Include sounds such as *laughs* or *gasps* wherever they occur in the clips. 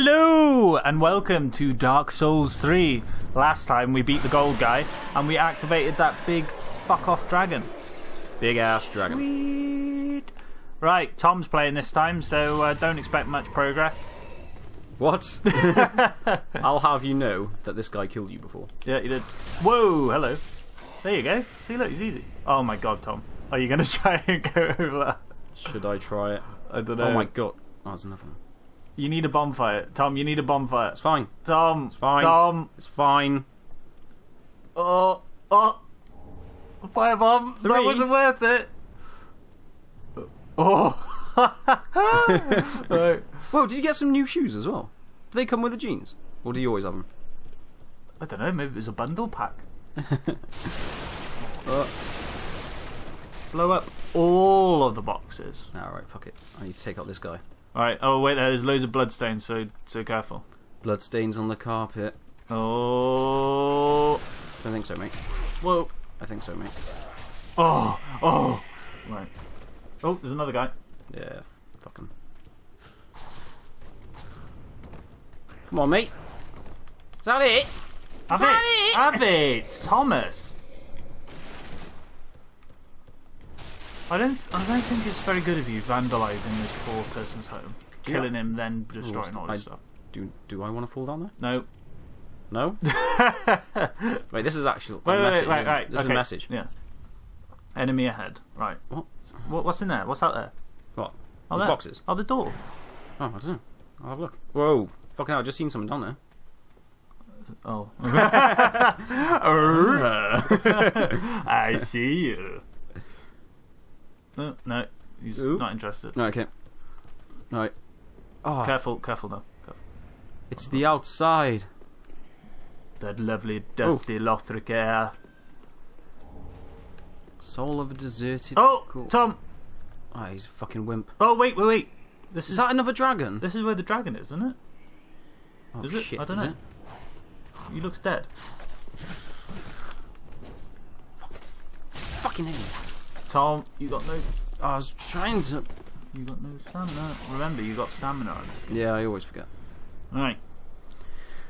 Hello and welcome to Dark Souls 3. Last time we beat the gold guy and we activated that big fuck off dragon. Big ass dragon. Sweet. Right, Tom's playing this time, so uh, don't expect much progress. What? *laughs* *laughs* I'll have you know that this guy killed you before. Yeah, he did. Whoa, hello. There you go. See, look, it's easy. Oh my god, Tom. Are you going *laughs* to try and go over that? Should I try it? I don't know. Oh my god. Oh, there's another one. You need a bonfire. Tom, you need a bonfire. It's fine. Tom, It's fine. Tom. It's fine. Oh, oh. Firebomb. That wasn't worth it. Oh. *laughs* right. Whoa, did you get some new shoes as well? Do they come with the jeans? Or do you always have them? I don't know, maybe it was a bundle pack. *laughs* Uh, blow up. All of the boxes. Alright, fuck it. I need to take out this guy. Alright, oh wait, uh, there's loads of bloodstains, so so careful. Bloodstains on the carpet. Oh. Don't think so, mate. Whoa. I think so, mate. Oh. Oh. Right. Oh, there's another guy. Yeah, fucking. Come on, mate. Is that it? Have it. it? Have it. Thomas. I don't. I don't think it's very good of you vandalising this poor person's home, Yeah. killing him, then destroying all his I- stuff. Do do I want to fall down there? No. No. wait, *laughs* Wait, this is actually wait, a wait, message. wait, isn't it? right. This is a message. Yeah. Enemy ahead. Right. What? What, what's in there? What's out there? What? Oh, The there. boxes. Oh, the door. Oh, I don't know. I'll have a look. Whoa! Fucking hell! I just seen something down there. Oh. *laughs* *laughs* I see you. No, no, he's Ooh. not interested. No, okay. Right. Oh, ah. Careful, careful though. Careful. it's the outside. That lovely, oh. dusty Lothric air. Soul of a deserted. Oh, Cool. Tom. Oh, he's a fucking wimp. Oh, wait, wait, wait. This is, Is that another dragon? this is where the dragon is, isn't it? Oh is it? shit! I don't know. it? He looks dead. Fucking hell! Tom, you got no, Oh, I was trying to. you got no stamina. Remember, you got stamina on this. Yeah, I always forget. Alright.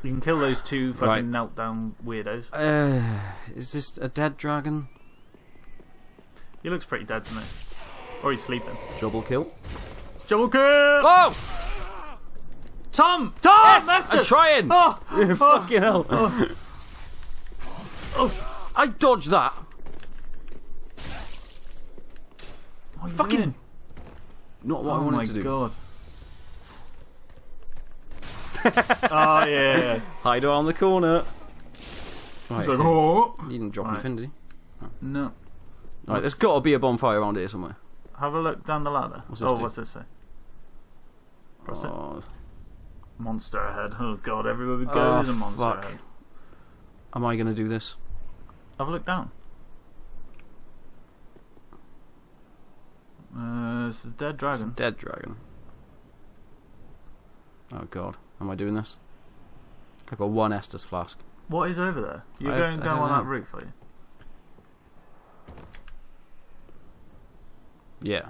You can kill those two fucking Right. knelt down weirdos. Uh, is this a dead dragon? He looks pretty dead to me. Or he's sleeping. Double kill. Double kill! Oh! Tom! Tom! Yes! Master! I'm trying! Oh! *laughs* oh, Fucking hell! oh. I dodged that. What are Fucking- doing? Not what I oh wanted to do. god. oh *laughs* yeah. Hide around the corner. Right, It's like, oh. You didn't drop Right. anything, did you? No. Right, there's got to be a bonfire around here somewhere. Have a look down the ladder. What's this oh, do? what's this say? Press it. Oh, Monster ahead. Oh god, everywhere we go Oh, is a monster fuck. ahead. am I going to do this? Have a look down. Uh, it's a dead It's a dragon. dead dragon. Oh god, am I doing this? I've got one Estus flask. What is over there? You're I- going I down on that know. roof, are you? Yeah.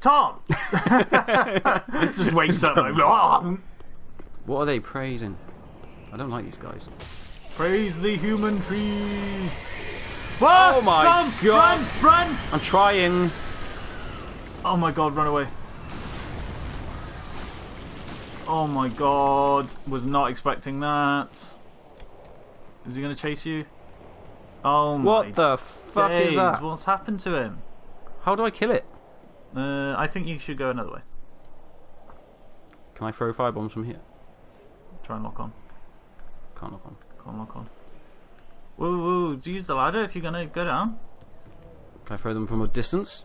Tom! *laughs* *laughs* Just wakes up like, "Ah!" What are they praising? I don't like these guys. Praise the human tree. Whoa! Oh my Tom, God. Run! Run! I'm trying. Oh my god, run away. Oh my god, was not expecting that. Is he gonna chase you? Oh my What the fuck days, is that? What's happened to him? How do I kill it? Uh, I think you should go another way. Can I throw fire bombs from here? Try and lock on. Can't lock on. Can't lock on. Whoa, whoa, whoa, use the ladder if you're gonna go down. Can I throw them from a distance?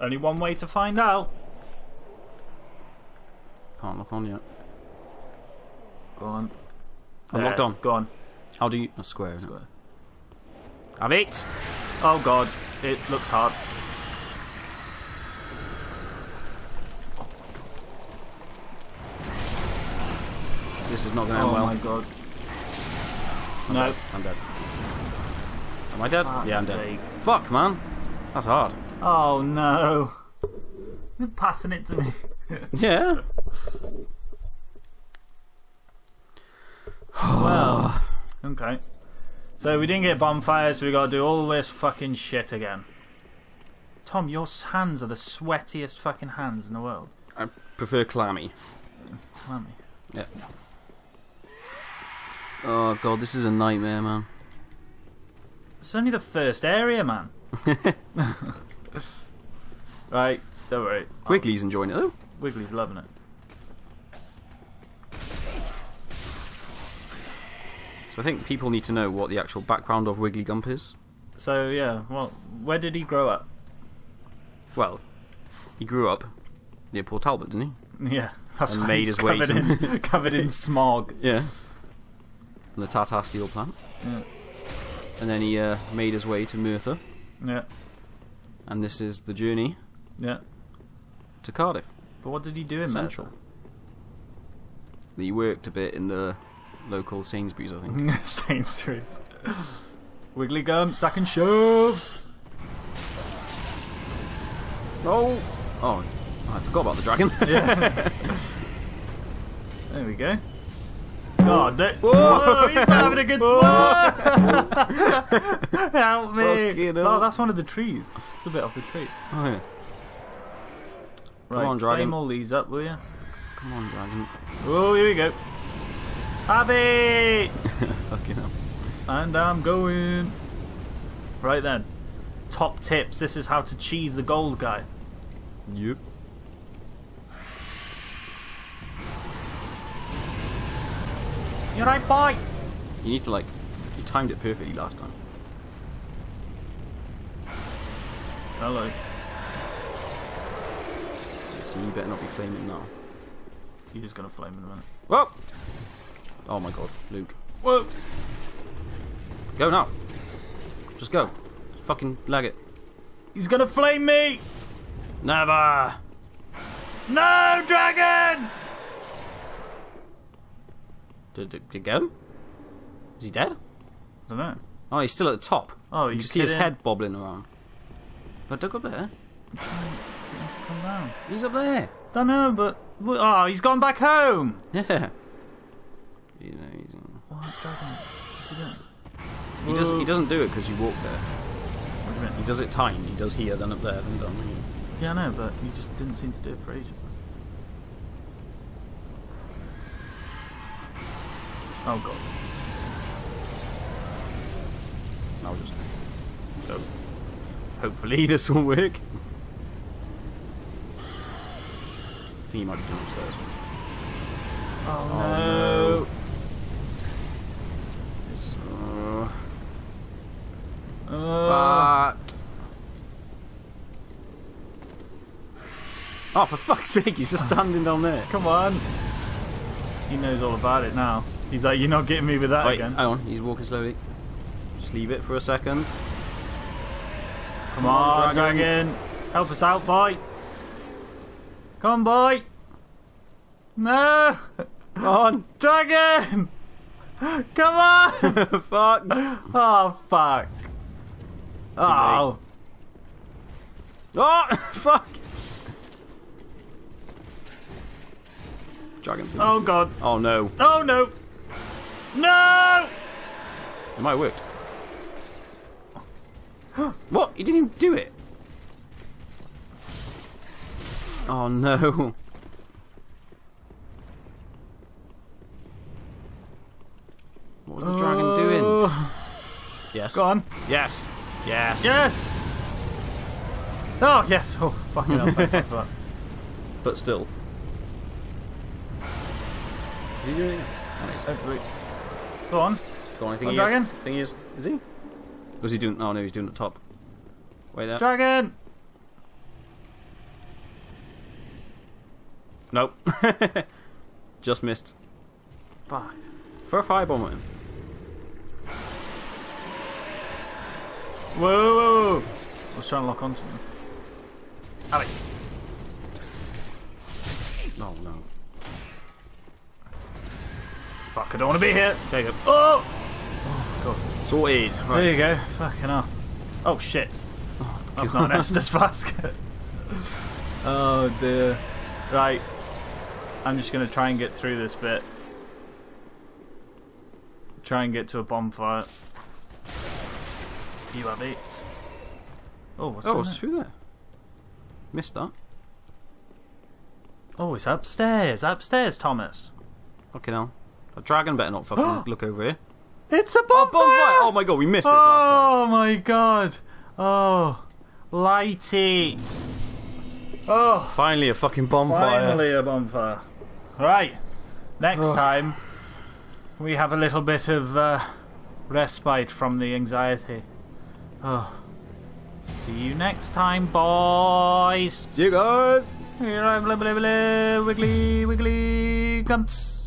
Only one way to find out. Can't lock on yet. Go on. I'm locked on. Go on. How do you? A square. Isn't it? Square. Have it. Oh god, it looks hard. This is not going to Oh end well. my god. I'm No. dead. I'm dead. Am I dead? Yeah, I'm dead. sake. Fuck, man. That's hard. Oh no. You're passing it to me. *laughs* Yeah. *sighs* well, okay. So we didn't get bonfires, so we gotta do all this fucking shit again. Tom, your hands are the sweatiest fucking hands in the world. I prefer clammy. Clammy. Yeah. Oh god, this is a nightmare, man. It's only the first area, man. *laughs* *laughs* Right, don't worry. Wiggly's enjoying it though. Wiggly's loving it. So I think people need to know what the actual background of Wiggly Gump is. So yeah, well, where did he grow up? Well, he grew up near Port Talbot, didn't he? *laughs* Yeah, that's And made his way covered to- in covered in smog. Yeah. From the Tata Steel plant. Yeah. And then he uh, made his way to Merthyr, Yeah, and this is the journey yeah. to Cardiff But what did he do in Central. He worked a bit in the local Sainsbury's, I think. *laughs* Sainsbury's. Wiggly Gump, stacking shelves. oh! Oh, I forgot about the dragon. Yeah. *laughs* there we go. Oh. God, that, oh. whoa, he's not having a good oh. *laughs* Help me! Oh, that's one of the trees. It's a bit off the tree. oh, yeah. Right, on, dragon. flame all these up, will you? Come on, dragon. Oh, here we go. Happy! *laughs* Fucking hell. And I'm going. Right then. Top tips. This is how to cheese the gold guy. Yep. You're right, boy. You need to, like, you timed it perfectly last time. Hello. So you better not be flaming now. He's just gonna flame in a minute. Whoa! Oh my god, Luke. Whoa! Go now. Just go. Just fucking lag it. He's gonna flame me! Never! No, dragon! Did, did, did it go? Is he dead? I don't know. Oh, he's still at the top. Oh, You you can see his head bobbling around. But don't go there. Come *laughs* down. He's up there. Don't know, but oh, he's gone back home. Yeah. You know, he's, What dragon? What's he doing? he, does. He doesn't do it because you walk there. What do you mean? He does it timed. He does here, then up there, then done. Yeah, I know, but you just didn't seem to do it for ages. Oh god. I'll just go. Hopefully *laughs* this will work. I think he might be doing upstairs. Oh, no. no. It's, uh, Uh, fuck. Oh, for fuck's sake, he's just *laughs* standing down there. come on. He knows all about it now. He's like, you're not getting me with that Wait, again. hang on, he's walking slowly. Just leave it for a second. Come on, dragon. dragon. Help us out, boy. Come on, boy. No. Come on! *laughs* Dragon! Come on! *laughs* fuck! Oh, fuck. Oh. Oh, *laughs* fuck! Dragon's Oh, God. Oh no. Oh, no. No! It might have worked. what? He didn't even do it. Oh no. What was the dragon doing? Oh. Yes. Go on. Yes. Yes. Yes! Oh, yes. Oh, fucking hell. *laughs* thank for that. But still. Is he doing it? Hopefully. Go on. Go on, I think On he dragon? is. I think he is. Is he? Was he doing? Oh no, he's doing the top. Wait there. Dragon! nope. *laughs* Just missed. Fuck. For a firebomb at him. Whoa, whoa, whoa. I was trying to lock onto him. Alex. Oh no. Fuck, I don't want to be here. There you go. Oh! Oh, God. Sorted. There you go. Fucking hell. Oh, shit. That's not an Estus basket. *laughs* Oh dear. Right. I'm just gonna try and get through this bit. Try and get to a bonfire. You have it. Oh, what's Oh, going it's through there. Missed that. Oh, it's upstairs. Upstairs, Thomas. Okay, now. A dragon better not fucking *gasps* look over here. It's a Oh, bonfire! bonfire! Oh my god, we missed this last time. Oh my god. Oh. Light it. Oh. Finally, a fucking bonfire. Finally a bonfire. Right. Next Oh. time, we have a little bit of uh, respite from the anxiety. Oh. See you next time, boys. See you guys! Here I blah, blah, blah, wiggly, wiggly, guns.